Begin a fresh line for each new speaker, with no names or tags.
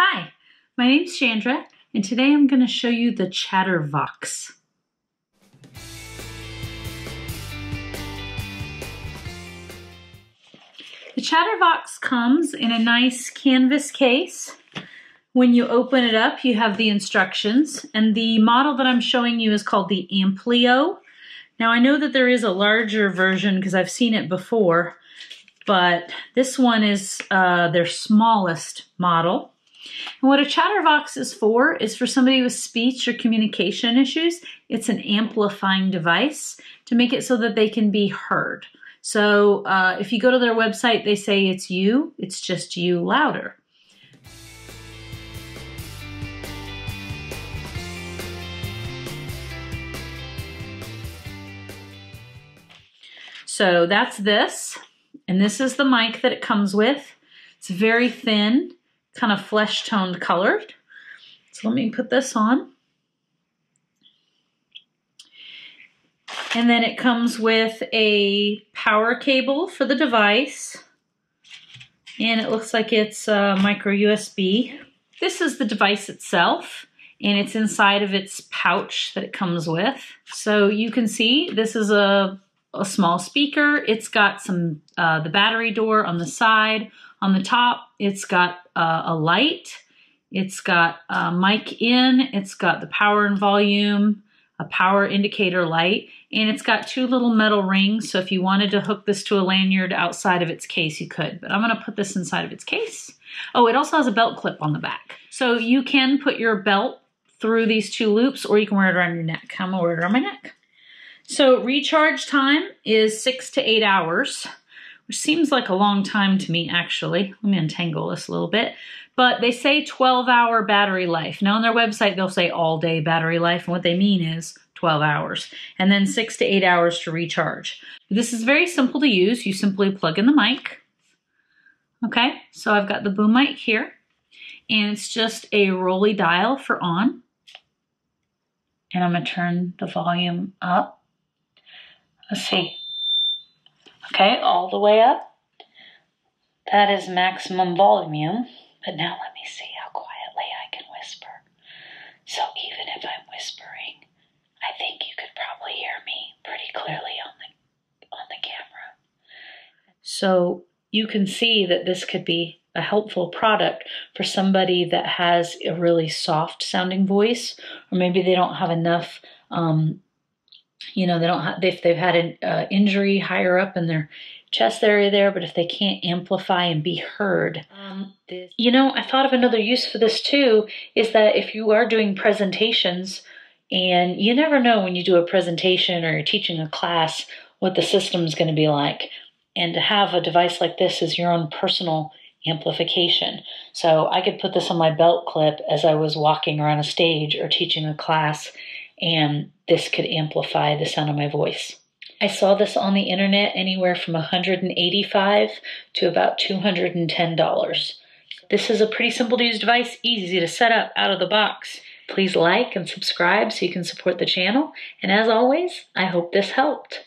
Hi, my name's Shandra, and today I'm going to show you the Chattervox. The Chattervox comes in a nice canvas case. When you open it up, you have the instructions, and the model that I'm showing you is called the Amplio. Now I know that there is a larger version because I've seen it before, but this one is uh, their smallest model. And what a chattervox is for is for somebody with speech or communication issues. It's an amplifying device to make it so that they can be heard. So uh, if you go to their website, they say it's you, it's just you louder. So that's this, and this is the mic that it comes with. It's very thin kind of flesh toned colored. So let me put this on. And then it comes with a power cable for the device. And it looks like it's a micro USB. This is the device itself and it's inside of its pouch that it comes with. So you can see this is a, a small speaker. It's got some uh, the battery door on the side. On the top, it's got uh, a light. It's got a mic in. It's got the power and volume, a power indicator light, and it's got two little metal rings. So if you wanted to hook this to a lanyard outside of its case, you could. But I'm going to put this inside of its case. Oh, it also has a belt clip on the back. So you can put your belt through these two loops or you can wear it around your neck. I'm going to wear it around my neck. So recharge time is six to eight hours which seems like a long time to me actually. Let me untangle this a little bit. But they say 12 hour battery life. Now on their website they'll say all day battery life and what they mean is 12 hours and then six to eight hours to recharge. This is very simple to use. You simply plug in the mic. Okay, so I've got the boom mic here and it's just a rolly dial for on. And I'm gonna turn the volume up. Let's see, Okay, all the way up. That is maximum volume. But now let me see how quietly I can whisper. So even if I'm whispering, I think you could probably hear me pretty clearly on the on the camera. So you can see that this could be a helpful product for somebody that has a really soft sounding voice, or maybe they don't have enough um, you know, they don't have, if they've had an uh, injury higher up in their chest area there, but if they can't amplify and be heard. Um, you know, I thought of another use for this too, is that if you are doing presentations, and you never know when you do a presentation or you're teaching a class what the system's going to be like. And to have a device like this is your own personal amplification. So I could put this on my belt clip as I was walking around a stage or teaching a class and this could amplify the sound of my voice. I saw this on the internet anywhere from 185 to about $210. This is a pretty simple to use device, easy to set up out of the box. Please like and subscribe so you can support the channel. And as always, I hope this helped.